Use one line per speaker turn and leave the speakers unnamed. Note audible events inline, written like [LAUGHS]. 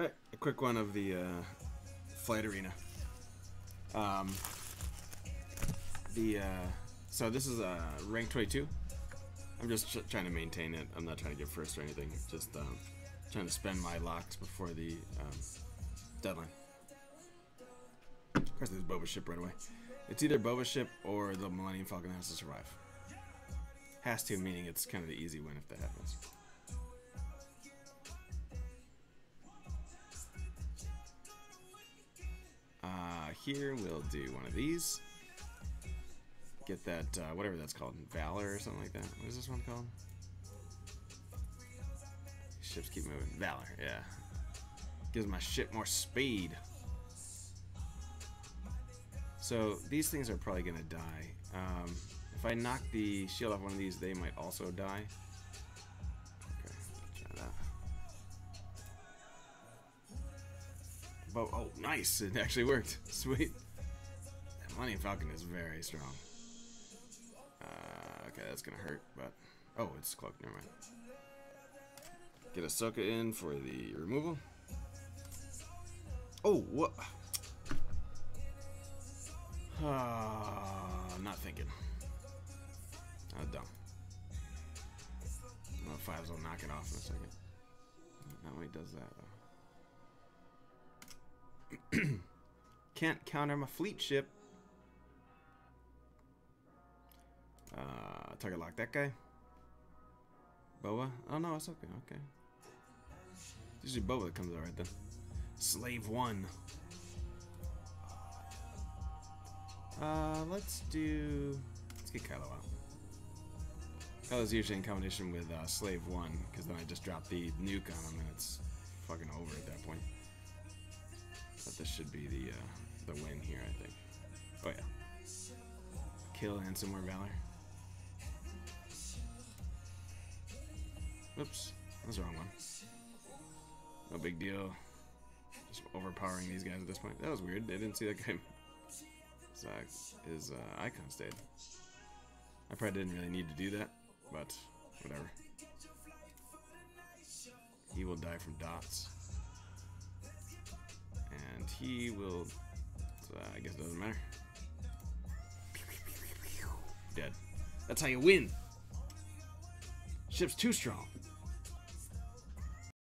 Alright, a quick one of the uh, flight arena. Um, the uh, so this is uh, rank 22. I'm just trying to maintain it. I'm not trying to get first or anything. Just um, trying to spend my locks before the um, deadline. Of course, there's Boba ship right away. It's either Boba ship or the Millennium Falcon has to survive. Has to, meaning it's kind of the easy win if that happens. Here we'll do one of these. Get that, uh, whatever that's called, Valor or something like that. What is this one called? Ships keep moving. Valor, yeah. Gives my ship more speed. So these things are probably gonna die. Um, if I knock the shield off one of these, they might also die. Okay, try that. Oh, nice! It actually worked. [LAUGHS] Sweet. That Millennium Falcon is very strong. Uh, okay, that's gonna hurt, but oh, it's cloaked. Never mind. Get Ahsoka in for the removal. Oh, what? Uh, not thinking. Uh, dumb. Well, fives will knock it off in a second. Not he does that, Can't counter my fleet ship. Uh, target lock that guy. Boba? Oh no, it's okay. Okay. It's usually Boba that comes out right then. Slave one. Uh, let's do. Let's get Kylo out. Kylo's usually in combination with uh, Slave One, because then I just drop the nuke on him and it's fucking over at that point. But this should be the uh, the win here, I think. Oh yeah. Kill and some more valor. Oops, that's the wrong one. No big deal. Just overpowering these guys at this point. That was weird. They didn't see that guy. Zach, his uh, icon stayed. I probably didn't really need to do that, but whatever. He will die from dots. And he will. So I guess it doesn't matter. Dead. That's how you win. Ship's too strong.